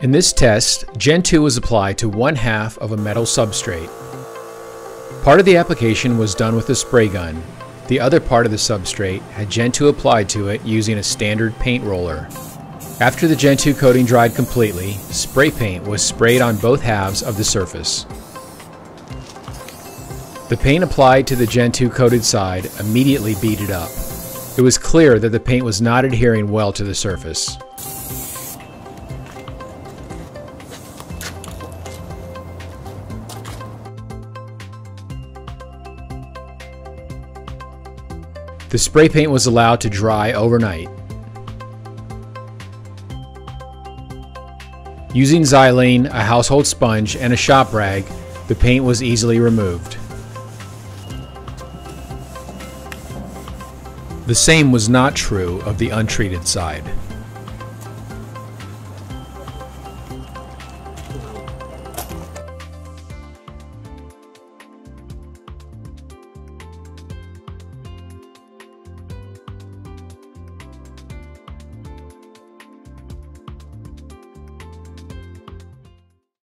In this test, Gentoo was applied to one half of a metal substrate. Part of the application was done with a spray gun. The other part of the substrate had Gentoo applied to it using a standard paint roller. After the Gentoo coating dried completely, spray paint was sprayed on both halves of the surface. The paint applied to the Gentoo coated side immediately beaded up. It was clear that the paint was not adhering well to the surface. The spray paint was allowed to dry overnight. Using xylene, a household sponge, and a shop rag, the paint was easily removed. The same was not true of the untreated side.